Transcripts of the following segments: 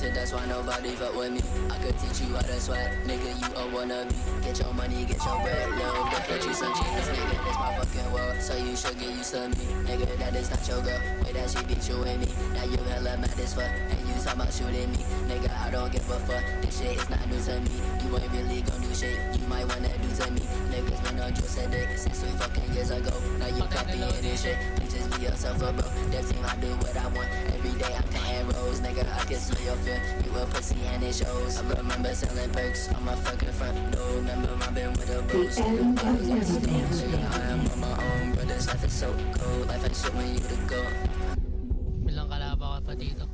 that's why nobody fuck with me. I could teach you how to sweat, nigga, you a wannabe. Get your money, get your bread, little bitch, get you some cheese, nigga, this my fucking world. So you should get used to me, nigga, that is not your girl. Way that she beat you with me, now you hella mad as fuck. And you talk about shooting me, nigga, I don't give a fuck. This shit is not new to me, you ain't really gon' do shit. You might wanna do to me, niggas been on juice a dick since we fucking years ago. Now you copying this shit, please just be yourself a bro. That team, I do what I want. Every day I'm counting rows, nigga, I can smell your fear. You a pussy and it shows. I remember selling perks on my fucking front door. Remember robbing with a The boost. end of Riverdale. I am on my own, but this life is so cold. Life ain't shit when you the go. Bilang kalaba ka pa dito.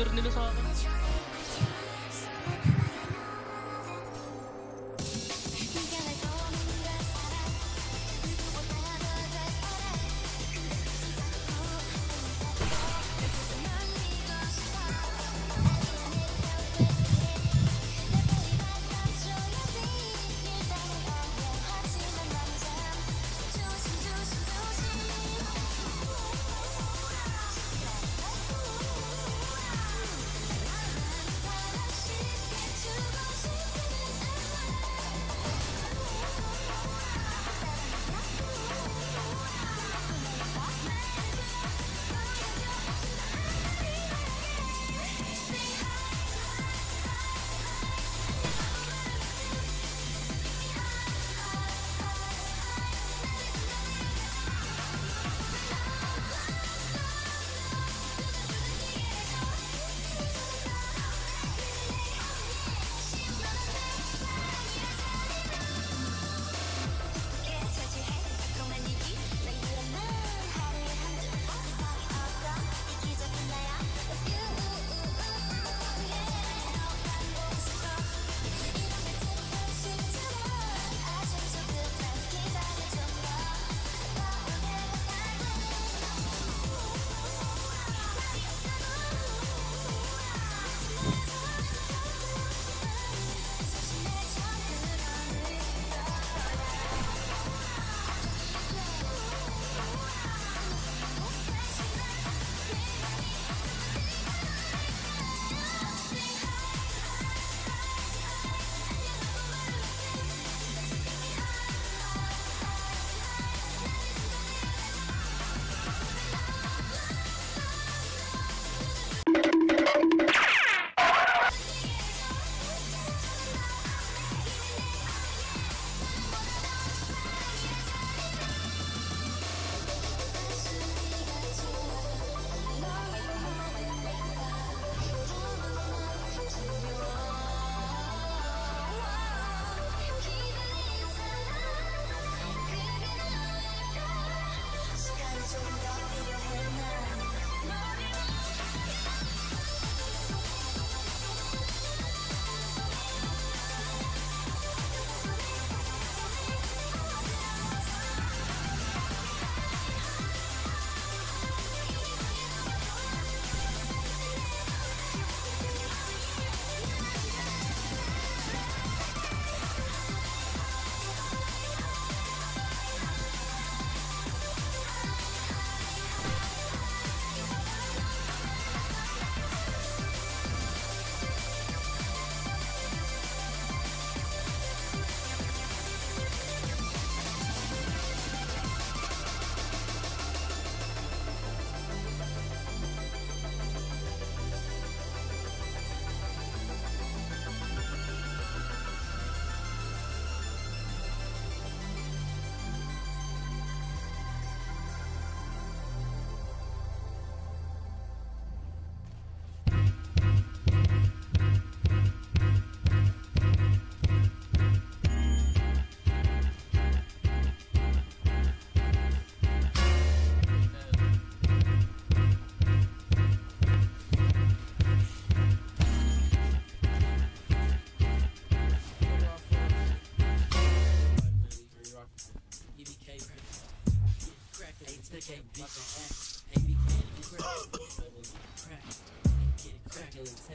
Yung nila sa akin.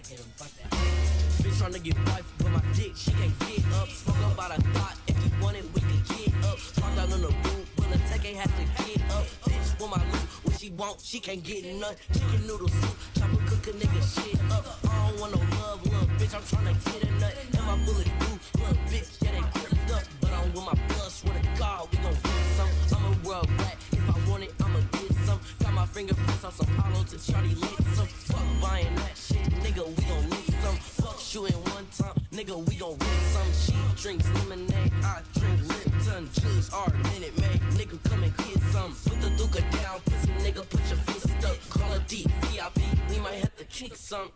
Bitch tryna get wife with my dick, she can't get up. Smoke up by the thought, if you want it, we can get up. Drop down on the roof, will a tech ain't have to get up. Bitch with my loot, what she want, she can't get none. Chicken noodle soup, chopper cook a nigga shit up. I don't want no love, little bitch, I'm tryna get a nut. And my bullet proof, little bitch, yeah, they gripped up. But I'm with my blood, swear to God, we gon' get some. I'm a world rat, if I want it, I'ma get some. Got my fingerprints on some hollow to Charlie lit some. Fuck buying that Fuck shooting one time, nigga, we gon' rip some. She drinks lemonade, I drink Lipton. Juice, art, minute man, nigga, come and get some. Put the Duca down, pussy nigga, put your fist up. Call a D, VIP, we might have to kick some.